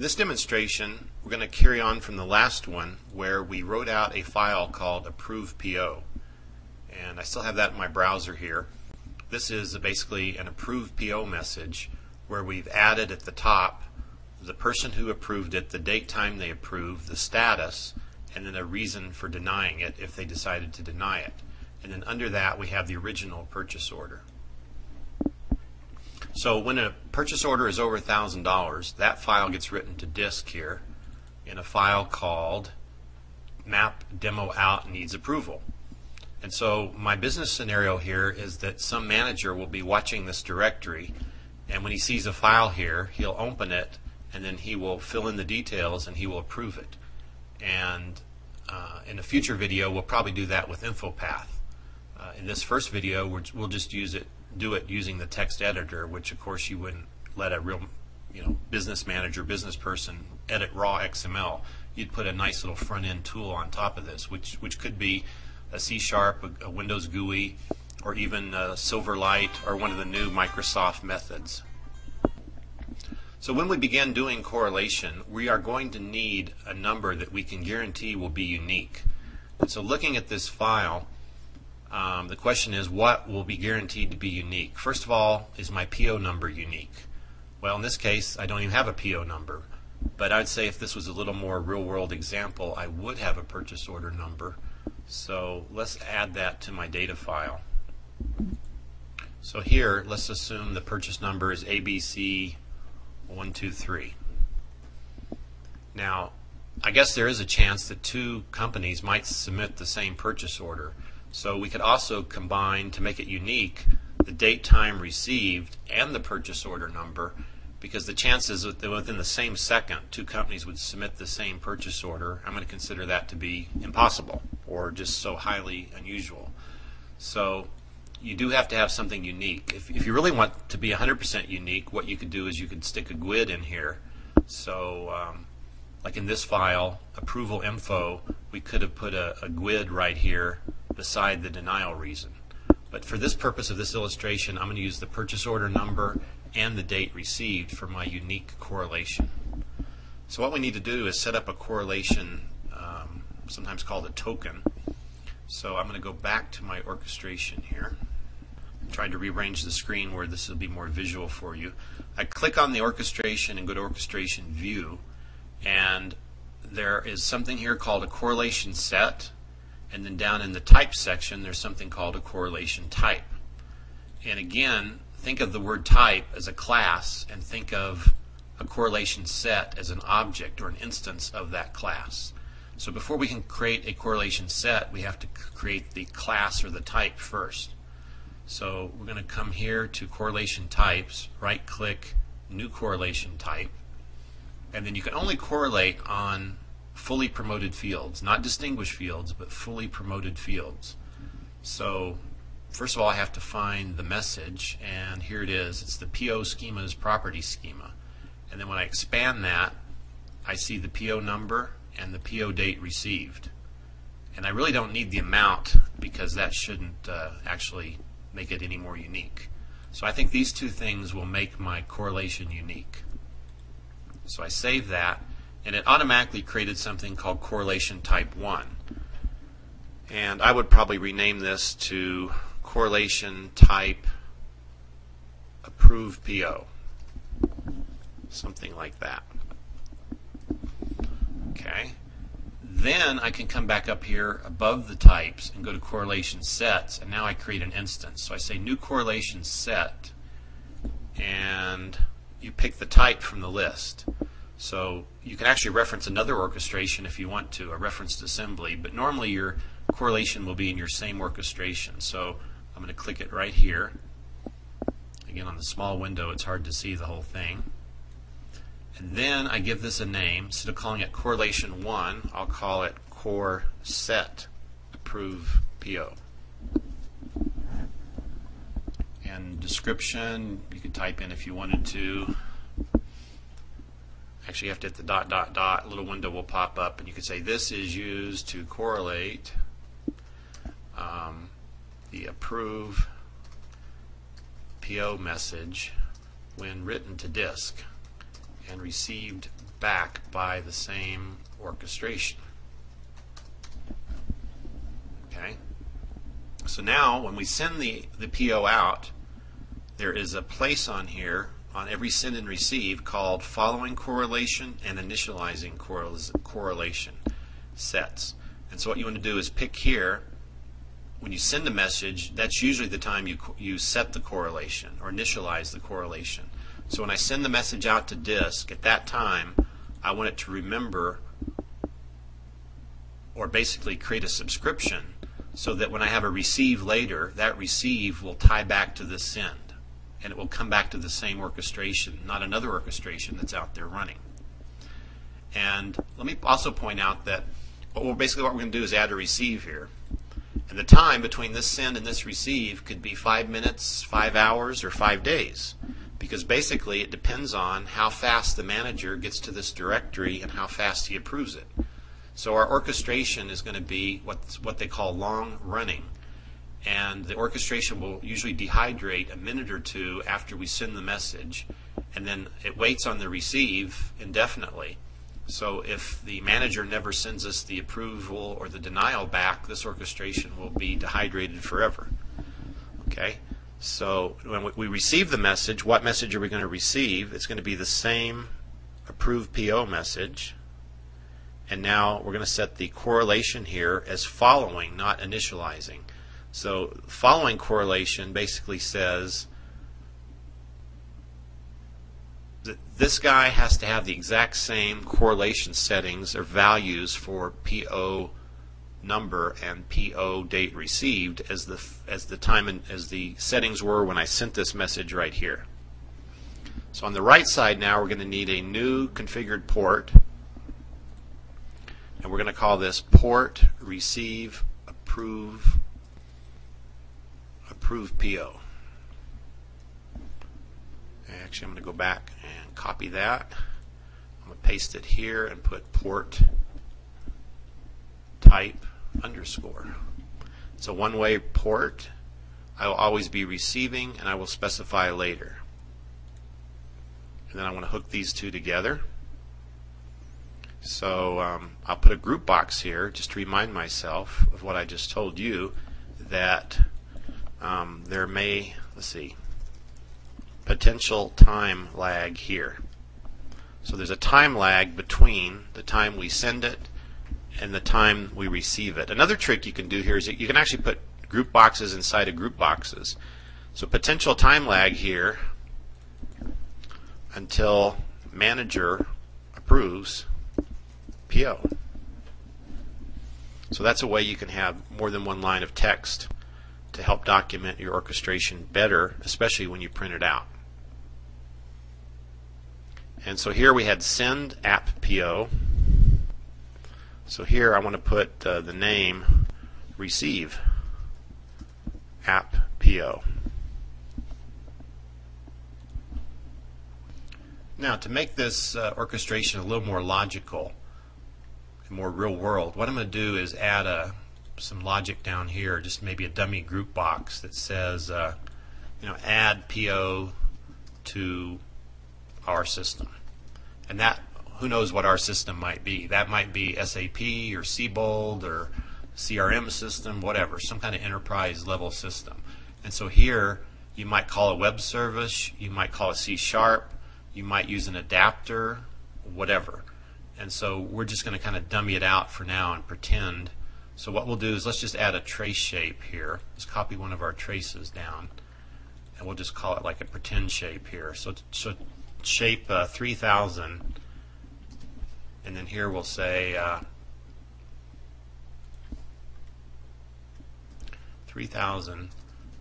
this demonstration, we're going to carry on from the last one where we wrote out a file called approve PO. And I still have that in my browser here. This is basically an approved PO message where we've added at the top the person who approved it, the date time they approved, the status, and then a reason for denying it if they decided to deny it. And then under that we have the original purchase order. So when a purchase order is over $1,000, that file gets written to disk here in a file called map demo out needs approval. And so my business scenario here is that some manager will be watching this directory and when he sees a file here, he'll open it and then he will fill in the details and he will approve it. And uh, in a future video, we'll probably do that with InfoPath. Uh, in this first video, we'll just use it, do it using the text editor, which of course you wouldn't let a real, you know, business manager, business person edit raw XML. You'd put a nice little front end tool on top of this, which which could be a C sharp, a, a Windows GUI, or even Silverlight, or one of the new Microsoft methods. So when we begin doing correlation, we are going to need a number that we can guarantee will be unique. And so looking at this file, um, the question is what will be guaranteed to be unique? First of all, is my PO number unique? Well, in this case, I don't even have a PO number. But I'd say if this was a little more real-world example, I would have a purchase order number. So let's add that to my data file. So here, let's assume the purchase number is ABC one, two, three. Now, I guess there is a chance that two companies might submit the same purchase order. So we could also combine to make it unique the date time received and the purchase order number because the chances that within the same second two companies would submit the same purchase order, I'm going to consider that to be impossible or just so highly unusual. So you do have to have something unique. If, if you really want to be 100% unique, what you could do is you could stick a GUID in here. So, um, like in this file, approval info, we could have put a, a GUID right here beside the denial reason. But for this purpose of this illustration, I'm going to use the purchase order number and the date received for my unique correlation. So what we need to do is set up a correlation, um, sometimes called a token. So I'm going to go back to my orchestration here I'm trying to rearrange the screen where this will be more visual for you. I click on the orchestration and go to orchestration view and there is something here called a correlation set and then down in the type section there's something called a correlation type. And again, think of the word type as a class and think of a correlation set as an object or an instance of that class. So before we can create a correlation set, we have to create the class or the type first. So we're going to come here to correlation types, right click new correlation type, and then you can only correlate on fully promoted fields, not distinguished fields, but fully promoted fields. So first of all I have to find the message and here it is. It's the PO schema's property schema. And then when I expand that I see the PO number and the PO date received. And I really don't need the amount because that shouldn't uh, actually make it any more unique. So I think these two things will make my correlation unique. So I save that, and it automatically created something called correlation type 1. And I would probably rename this to correlation type approved PO. Something like that. Okay. Then I can come back up here above the types and go to correlation sets and now I create an instance. So I say new correlation set and you pick the type from the list. So you can actually reference another orchestration if you want to, a referenced assembly, but normally your correlation will be in your same orchestration. So I'm going to click it right here. Again, on the small window, it's hard to see the whole thing. And then I give this a name. Instead of calling it correlation 1, I'll call it core set approve PO. And description, you could type in if you wanted to. Actually, you have to hit the dot, dot, dot. A little window will pop up, and you can say this is used to correlate um, the approve PO message when written to disk and received back by the same orchestration. Okay? So now when we send the, the PO out, there is a place on here on every send and receive called following correlation and initializing correlation sets. And so what you want to do is pick here when you send a message, that's usually the time you, you set the correlation or initialize the correlation. So when I send the message out to disk, at that time, I want it to remember or basically create a subscription so that when I have a receive later, that receive will tie back to the send. And it will come back to the same orchestration, not another orchestration that's out there running. And let me also point out that basically what we're going to do is add a receive here. And the time between this send and this receive could be five minutes, five hours, or five days. Because basically it depends on how fast the manager gets to this directory and how fast he approves it. So our orchestration is going to be what, what they call long running. And the orchestration will usually dehydrate a minute or two after we send the message. And then it waits on the receive indefinitely. So if the manager never sends us the approval or the denial back, this orchestration will be dehydrated forever. Okay? So when we receive the message, what message are we going to receive? It's going to be the same approved PO message. And now we're going to set the correlation here as following, not initializing. So following correlation basically says that this guy has to have the exact same correlation settings or values for PO number and PO date received as the as the time and as the settings were when I sent this message right here. So on the right side now we're going to need a new configured port and we're going to call this port receive approve approve PO. Actually I'm going to go back and copy that. I'm going to paste it here and put port type underscore. It's a one-way port. I will always be receiving and I will specify later. And then I want to hook these two together. So um, I'll put a group box here just to remind myself of what I just told you that um, there may, let's see, potential time lag here. So there's a time lag between the time we send it and the time we receive it. Another trick you can do here is you can actually put group boxes inside of group boxes. So potential time lag here until manager approves PO. So that's a way you can have more than one line of text to help document your orchestration better, especially when you print it out. And so here we had send app PO. So here I want to put uh, the name receive app PO. Now to make this uh, orchestration a little more logical and more real world, what I'm going to do is add a, some logic down here, just maybe a dummy group box that says, uh, you know, add PO to our system. And that, who knows what our system might be. That might be SAP or Siebel or CRM system, whatever, some kind of enterprise level system. And so here, you might call a web service, you might call it C sharp, you might use an adapter, whatever. And so we're just going to kind of dummy it out for now and pretend. So what we'll do is let's just add a trace shape here. Let's copy one of our traces down. And we'll just call it like a pretend shape here. So, so shape uh, 3000 and then here we'll say uh, 3000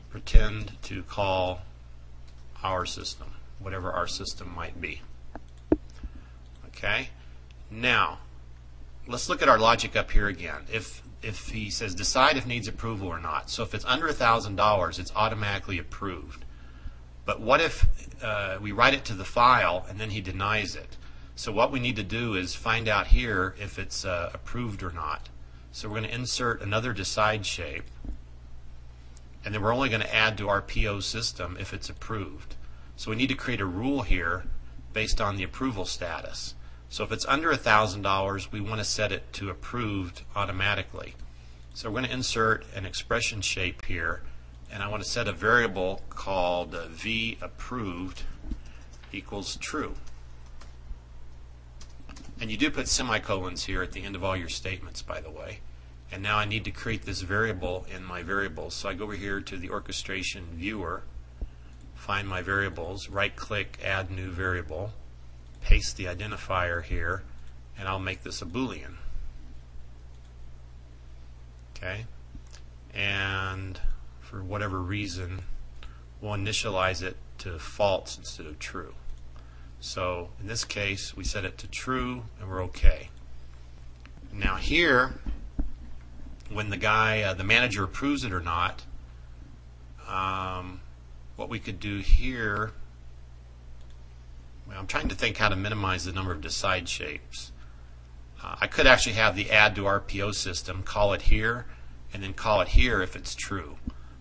pretend to call our system whatever our system might be okay now let's look at our logic up here again if if he says decide if needs approval or not so if it's under a thousand dollars it's automatically approved but what if uh, we write it to the file and then he denies it? So what we need to do is find out here if it's uh, approved or not. So we're going to insert another decide shape and then we're only going to add to our PO system if it's approved. So we need to create a rule here based on the approval status. So if it's under $1,000, we want to set it to approved automatically. So we're going to insert an expression shape here, and I want to set a variable called v approved equals true. And you do put semicolons here at the end of all your statements, by the way. And now I need to create this variable in my variables. So I go over here to the orchestration viewer, find my variables, right click, add new variable, paste the identifier here, and I'll make this a Boolean. Okay? And for whatever reason, we'll initialize it to false instead of true. So in this case, we set it to true and we're okay. Now here, when the guy, uh, the manager approves it or not, um, what we could do here, I'm trying to think how to minimize the number of decide shapes. Uh, I could actually have the add to RPO system, call it here, and then call it here if it's true.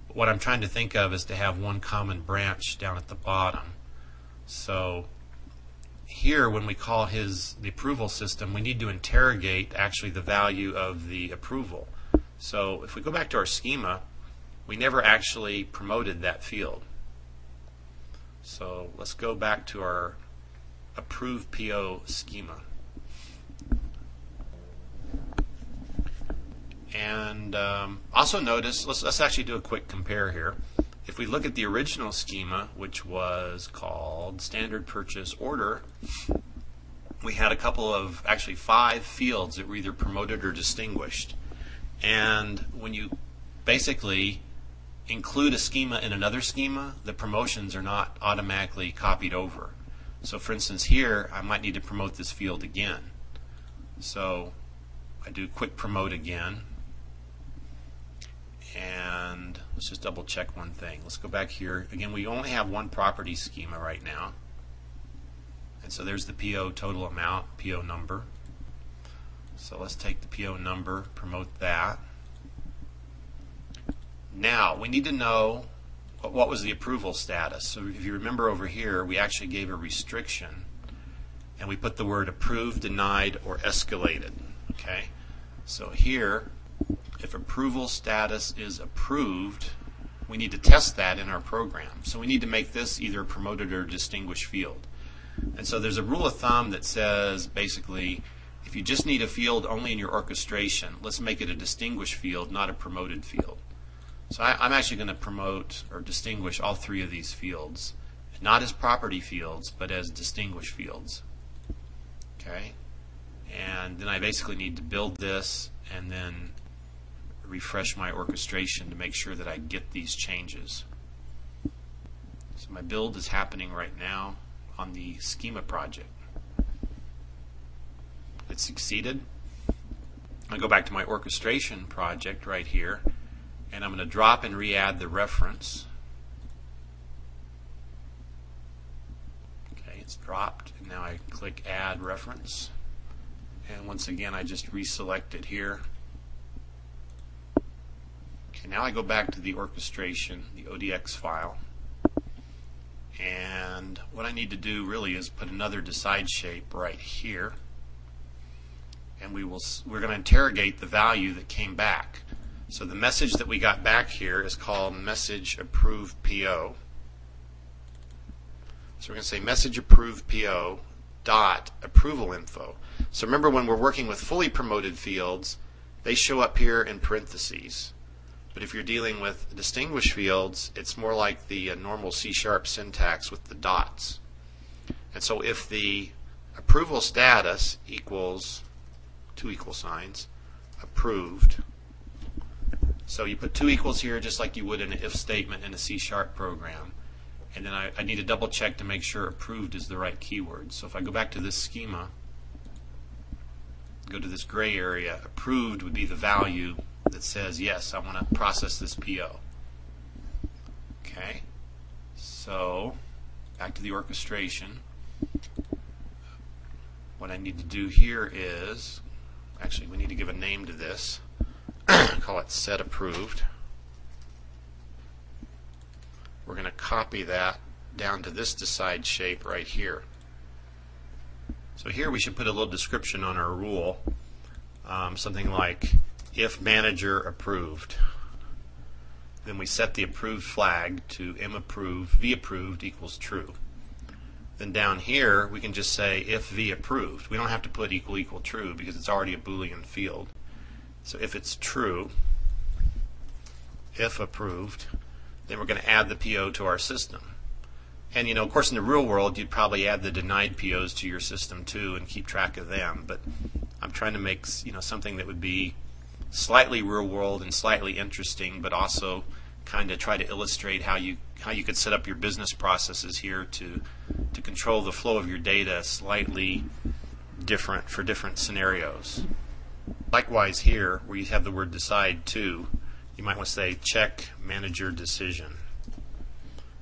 But what I'm trying to think of is to have one common branch down at the bottom. So here when we call his the approval system we need to interrogate actually the value of the approval so if we go back to our schema we never actually promoted that field so let's go back to our approved PO schema and um, also notice let's, let's actually do a quick compare here if we look at the original schema, which was called standard purchase order, we had a couple of, actually five fields that were either promoted or distinguished. And when you basically include a schema in another schema, the promotions are not automatically copied over. So for instance here, I might need to promote this field again. So I do quick promote again, and let's just double check one thing. Let's go back here. Again, we only have one property schema right now. And so there's the PO total amount, PO number. So let's take the PO number, promote that. Now, we need to know what was the approval status. So if you remember over here, we actually gave a restriction and we put the word approved, denied, or escalated. Okay. So here, if approval status is approved, we need to test that in our program. So we need to make this either a promoted or distinguished field. And so there's a rule of thumb that says basically if you just need a field only in your orchestration, let's make it a distinguished field, not a promoted field. So I, am actually going to promote or distinguish all three of these fields, not as property fields, but as distinguished fields. Okay, and then I basically need to build this and then refresh my orchestration to make sure that I get these changes. So my build is happening right now on the schema project. It succeeded. I go back to my orchestration project right here and I'm going to drop and re-add the reference. Okay, it's dropped and now I click add reference and once again I just reselect it here Okay, now I go back to the orchestration, the ODX file, and what I need to do really is put another decide shape right here, and we will we're going to interrogate the value that came back. So the message that we got back here is called message approved PO. So we're going to say message approved PO dot approval info. So remember when we're working with fully promoted fields, they show up here in parentheses. But if you're dealing with distinguished fields, it's more like the uh, normal C-sharp syntax with the dots. And so if the approval status equals two equal signs, approved, so you put two equals here just like you would in an if statement in a C-sharp program. And then I, I need to double check to make sure approved is the right keyword. So if I go back to this schema, go to this gray area, approved would be the value that says, yes, I want to process this PO. Okay, so back to the orchestration. What I need to do here is, actually we need to give a name to this. Call it set approved. We're going to copy that down to this decide shape right here. So here we should put a little description on our rule, um, something like if manager approved. Then we set the approved flag to m approved, v approved equals true. Then down here we can just say if v approved. We don't have to put equal equal true because it's already a boolean field. So if it's true, if approved, then we're going to add the PO to our system. And you know, of course, in the real world, you'd probably add the denied POs to your system too and keep track of them. But I'm trying to make you know something that would be slightly real world and slightly interesting, but also kind of try to illustrate how you how you could set up your business processes here to to control the flow of your data slightly different for different scenarios. Likewise here, where you have the word decide to, you might want to say check manager decision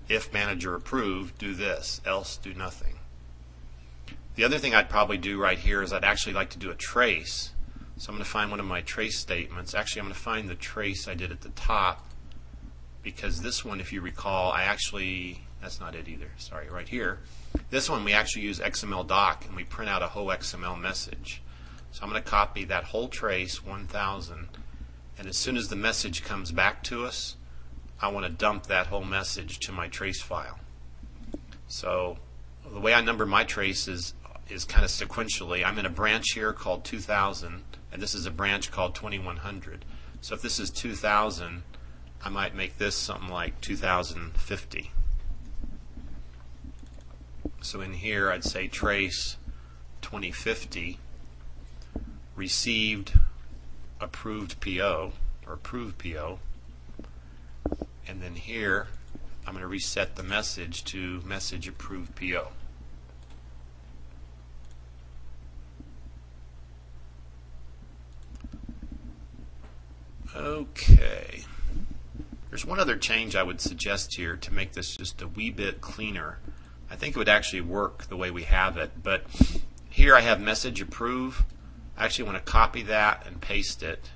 if manager approved, do this, else do nothing. The other thing I'd probably do right here is I'd actually like to do a trace. So I'm going to find one of my trace statements. Actually, I'm going to find the trace I did at the top because this one, if you recall, I actually, that's not it either, sorry, right here. This one we actually use XML doc and we print out a whole XML message. So I'm going to copy that whole trace, 1000, and as soon as the message comes back to us, I want to dump that whole message to my trace file. So the way I number my trace is, is kind of sequentially. I'm in a branch here called 2000, and this is a branch called 2100. So if this is 2000, I might make this something like 2050. So in here I'd say trace 2050 received approved PO or approved PO and then here I'm going to reset the message to message approved PO. Okay. There's one other change I would suggest here to make this just a wee bit cleaner. I think it would actually work the way we have it, but here I have message approve. I actually want to copy that and paste it.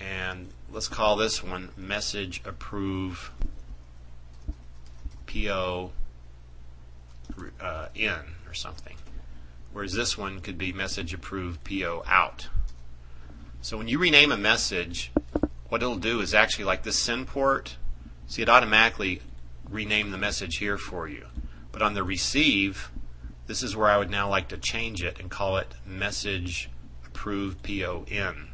And let's call this one message approve PO uh, in or something. Whereas this one could be message approve PO out. So when you rename a message, what it'll do is actually like this send port, see it automatically rename the message here for you. But on the receive, this is where I would now like to change it and call it message approve PON.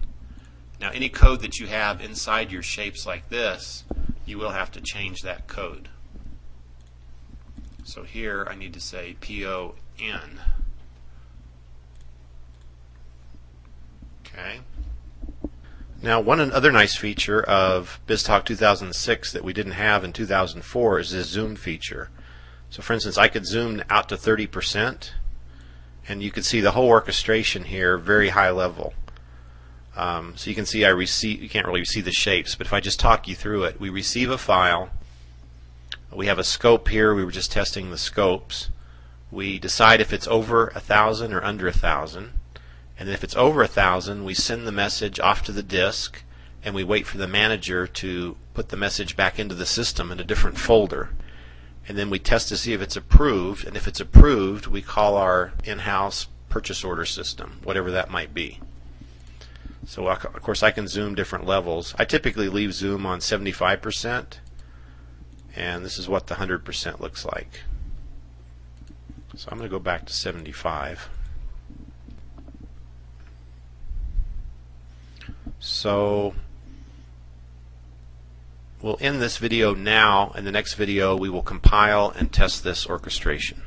Now any code that you have inside your shapes like this, you will have to change that code. So here I need to say PON. Okay. Now one other nice feature of BizTalk 2006 that we didn't have in 2004 is this zoom feature. So for instance, I could zoom out to 30% and you could see the whole orchestration here very high level. Um, so you can see I receive, you can't really see the shapes, but if I just talk you through it, we receive a file, we have a scope here, we were just testing the scopes, we decide if it's over a thousand or under a thousand, and if it's over a thousand, we send the message off to the disk, and we wait for the manager to put the message back into the system in a different folder. And then we test to see if it's approved, and if it's approved, we call our in-house purchase order system, whatever that might be. So of course I can zoom different levels. I typically leave zoom on 75% and this is what the 100% looks like. So I'm going to go back to 75. So we'll end this video now. In the next video we will compile and test this orchestration.